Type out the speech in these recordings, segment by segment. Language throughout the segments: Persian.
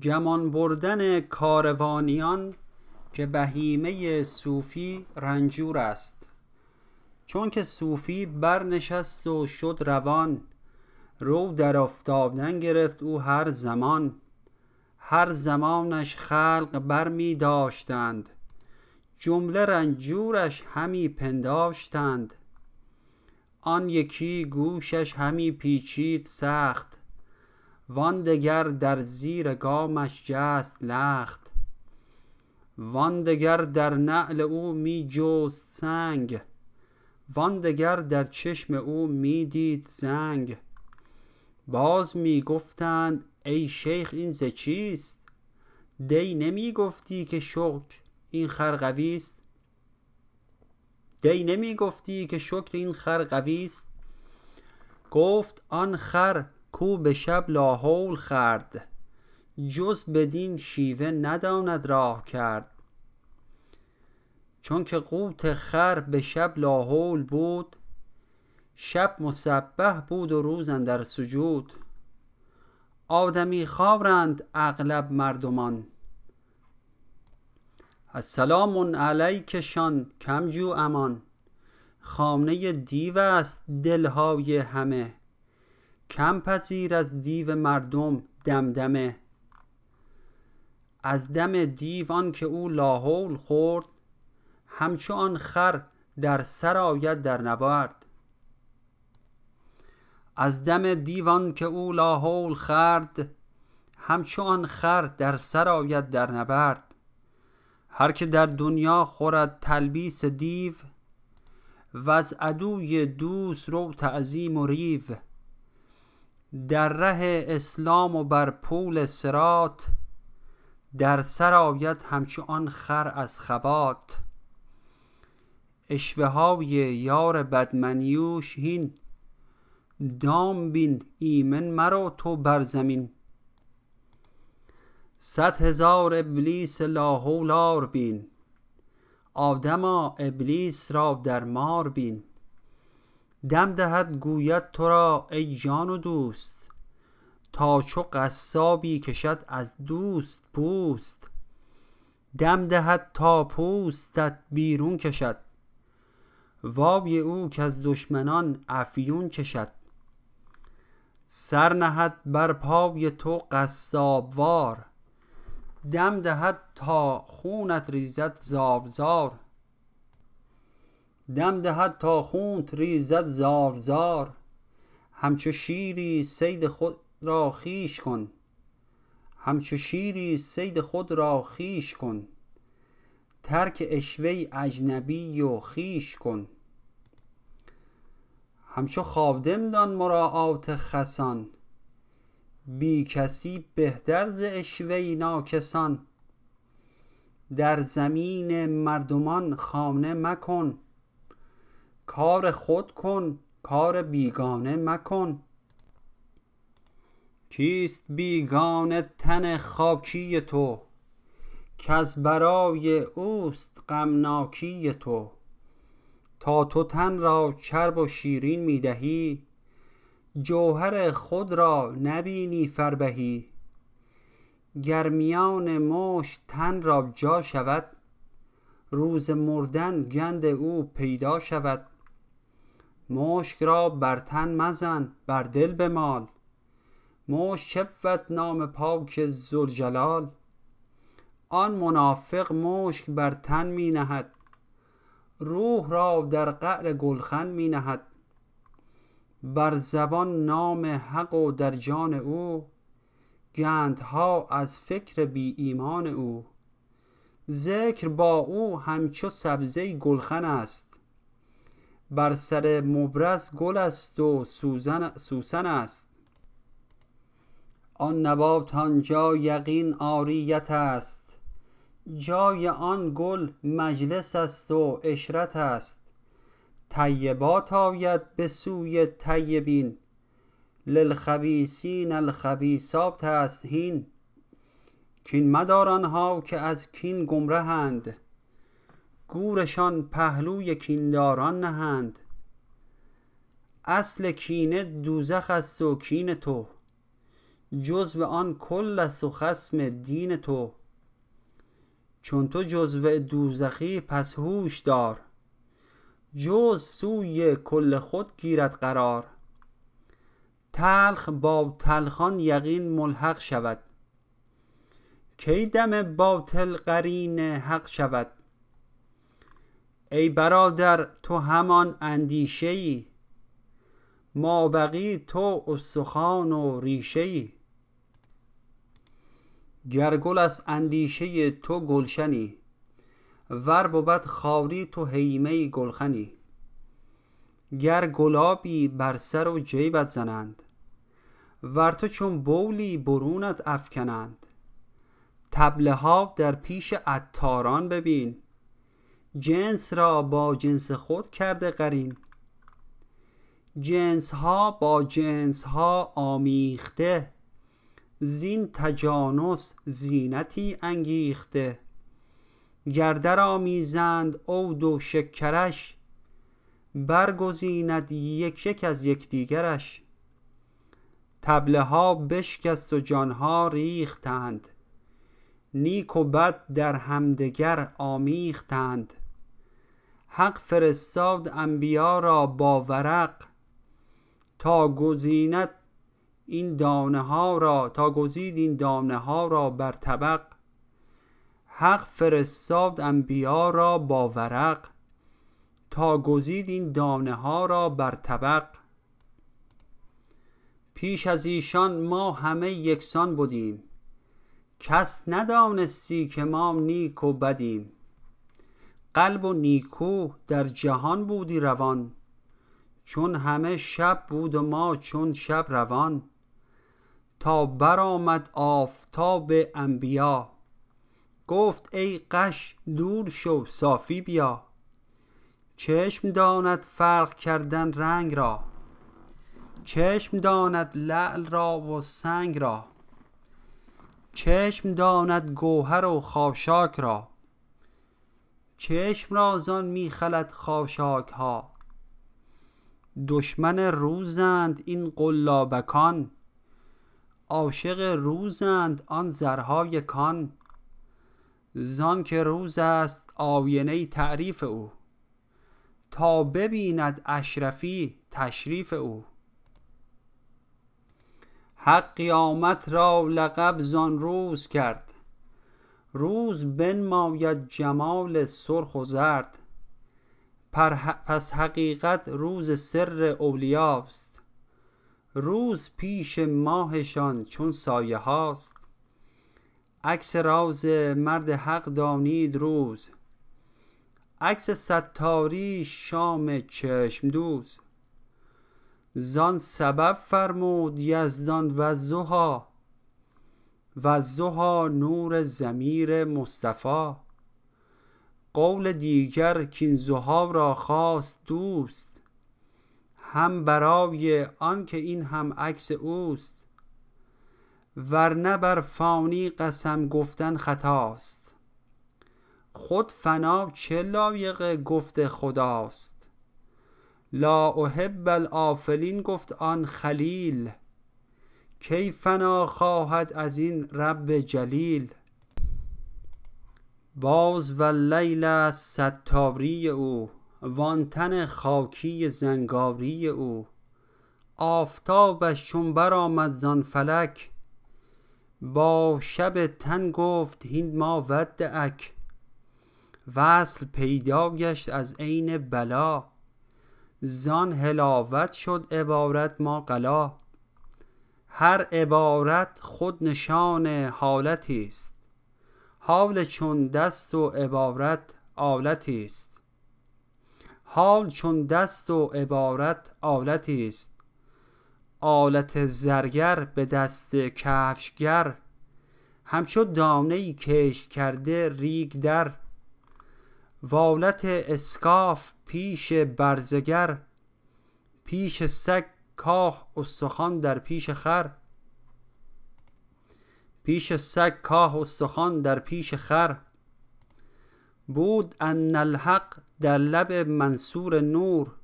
گمان بردن کاروانیان که بهیمه صوفی رنجور است. چون که صوفی برنشست و شد روان رو در افتادن گرفت او هر زمان. هر زمانش خلق بر می داشتند جمله رنجورش همی پنداشتند. آن یکی گوشش همی پیچید سخت. وان دگر در زیر گامش جست لخت وان دگر در نعل او می جست سنگ وان دگر در چشم او می دید زنگ. باز می گفتند ای شیخ این ز چیست؟ دی نمی گفتی که شکر این خر قویست دی نمی گفتی که شکر این خر قویست گفت آن خر کو به شب لاحول خورد. جز بدین شیوه نداند راه کرد. چون که قوت خر به شب لاحول بود شب مسبح بود و روز اندر سجود. آدمی خوارند اغلب مردمان. السلام علیکشان کم جو امان. خانه دیوست دلهای همه. کم پذیر از دیو مردم دمدمه از دم دیو آنک او لاحول خورد همچو آن خر در سر آید در نبرد. از دم دیو آنک او لاحول خورد همچو آن خر در سر آید در نبرد. هر که در دنیا خورد تلبیس دیو وز عدوی دوست رو تعظیم و ریو. در ره اسلام و بر پول صراط در سر آید همچو آن خر از خباط. عشوه های یار بدمنیوش هین دام بین ایمن مرو تو بر زمین. صد هزار ابلیس لاحولار بین آدما ابلیس را در مار بین. دم دهد گوید تو را ای جان و دوست. تا چو قصابی کشد از دوست پوست. دم دهد تا پوستت بیرون کشد. وای او کز دشمنان افیون کشد. سر نهد بر پای تو قصاب وار دم دهد تا خونت ریزد زار زار دم دهد تا خونت ریزد زار زار. همچو شیری صید خود را خویش کن. همچو شیری صید خود را خویش کن. ترک عشوه اجنبی و خویش کن. همچو خادم دان مراعات خسان. بی کسی بهتر ز عشوه ناکسان. در زمین مردمان خانه مکن. کار خود کن کار بیگانه مکن. کیست بیگانه تن خاکی تو؟ کز برای اوست غمناکی تو. تا تو تن را چرب و شیرین می دهی جوهر خود را نبینی فربهی. گر میان مشت تن را جا شود روز مردن گند او پیدا شود. مشک را بر تن مزن بر دل بمال. مشک چه نام پاک ذوالجلال. آن منافق مشک بر تن می نهد. روح را در قعر گلخن می نهد. بر زبان نام حق و در جان او. گندها از فکر بی ایمان او. ذکر با او همچو سبزه گلخن است. بر سر مبرز گل است و سوسن است. آن نبات آنجا یقین عاریت است. جای آن گل مجلس است و عشرت است. طیبات آید به سوی طیبین. للخبیثین الخبیثات است هین. کین مدار آنها که از کین گمرهند گورشان پهلوی کینداران نهند. اصل کینه دوزخ است و کین تو. جزو آن کل است و خسم دین تو. چون تو جزو دوزخی پس هوش دار. جزو سوی کل خود گیرد قرار. تلخ با تلخان یقین ملحق شود. کی دم باطل قرین حق شود؟ ای برادر تو همان اندیشه ای ما بقی تو استخوان و ریشه ای گر گل است اندیشه تو گلشنی ور بود خاری تو هیمه گلخنی. گر گلابی بر سر و جیبت زنند ور تو چون بولی برونت افکنند. طبله ها در پیش عطاران ببین جنس را با جنس خود کرده قرین. جنس ها با جنس ها آمیخته. زین تجانس زینتی انگیخته. گر در آمیزند عود و شکرش برگزیند یک یک از یکدیگرش. طبله ها بشکست و جان ها ریختند. نیک و بد در همدگر آمیختند. حق فرستاد انبیا را با ورق. تا گزیند این دانه ها را تا گزید این دانه ها را بر طبق. حق فرستاد انبیا را با ورق. تا گزید این دانه ها را بر طبق. پیش از ایشان ما همه یکسان بودیم. کس ندانستی که ما نیک و بدیم. قلب و نیکو در جهان بودی روان. چون همه شب بود و ما چون شب روان. تا برآمد آفتاب انبیا. گفت ای غش دور شو صافی بیا. چشم داند فرق کردن رنگ را. چشم داند لعل را و سنگ را. چشم داند گوهر و خاشاک را. چشم را زان می خلد خاشاک ها دشمن روزند این قلابکان عاشق روزند آن زرهای کان. زان که روز است آینه تعریف او تا ببیند اشرفی تشریف او. حق قیامت را لقب زان روز کرد روز بنماید جمال سرخ و زرد. پس حقیقت روز سر اولیاست. روز پیش ماهشان چون سایه هاست. عکس راز مرد حق دانید روز. عکس ستاری شام چشم دوز. زان سبب فرمود یزدان و زها و زها نور زمیر مصطفی. قول دیگر کین زها را خواست دوست هم برای آنکه این هم عکس اوست. ورنه بر فانی قسم گفتن خطاست. خود فنا چه لایق گفت خداست؟ لا احب الافلین گفت آن خلیل. کی فنا خواهد از این رب جلیل؟ باز واللیل است ستاری او وان تن خاکی زنگاری او. آفتابش چون برآمد زان فلک با شب تن گفت هین ما ودعک وصل پیدا گشت از عین بلا زان حلاوت شد عبارت ما قلا. هر عبارت خود نشان حالتی است. حال چون دست و عبارت آلتی است. حال چون دست و عبارت آلتی است. آلت زرگر به دست کفشگر همچو دانه ای کشت کرده ریگ در. والت اسکاف پیش برزگر پیش سگ کاه استخوان در پیش خر. پیش سگ کاه استخوان در پیش خر. بود ان الحق در لب منصور نور.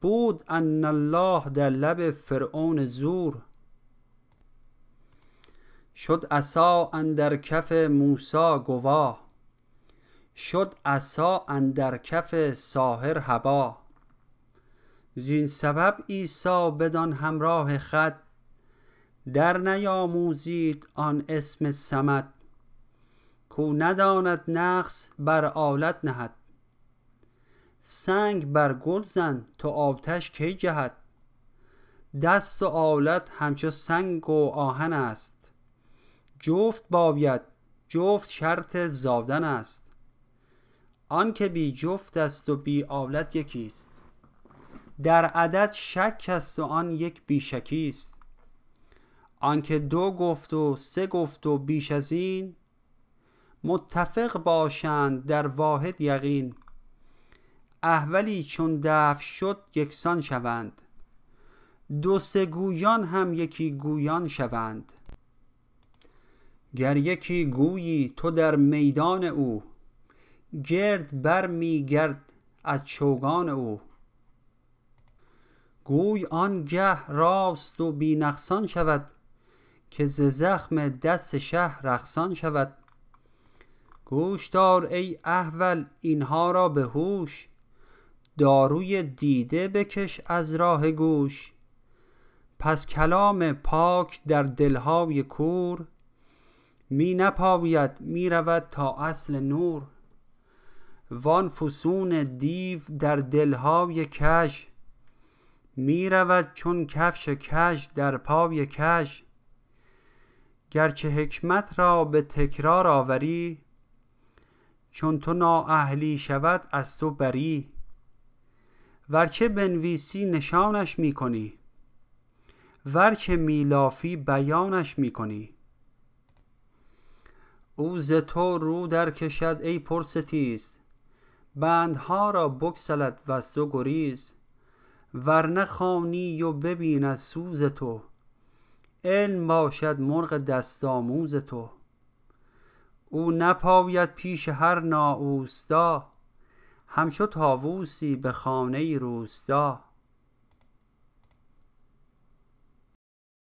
بود ان الله در لب فرعون زور. شد عصا اندر کف موسی گواه. شد عصا اندر کف ساحر هبا زین سبب عیسی بدان همراه خود در نیاموزید آن اسم صمد کو نداند نقص بر آلت نهد. سنگ بر گل زن تو آتش کی جهد؟ دست و آلت همچو سنگ و آهن است. جفت باید جفت شرط زادن است. آنکه بی جفت است و بی آلت یکیست در عدد شک است و آن یک بی شکیست آنکه دو گفت و سه گفت و بیش از این متفق باشند در واحد یقین. احولی چون دفع شد یکسان شوند. دو سه گویان هم یکی گویان شوند. گر یکی گویی تو در میدان او گرد بر می گرد از چوگان او. گوی آنگه راست و بی نقصان شود که ز زخم دست شه رقصان شود. گوش دار ای احول اینها را به هوش داروی دیده بکش از راه گوش. پس کلام پاک در دلهای کور می نپاید می رود تا اصل نور. وان فسون دیو در دلهای کژ می رود چون کفش کژ در پای کژ. گرچه حکمت را به تکرار آوری چون تو نااهلی شود از تو بری. ورچه بنویسی نشانش می کنی ورچه می لافی بیانش می کنی. او ز تو رو در کشد ای پرستیز بندها را بگسلد وز تو گریز. ورنه خوانی و ببیند سوز تو. علم باشد مرغ دست آموز تو. او نپاید پیش هر نااوستا همچو طاووسی به خانه روستا.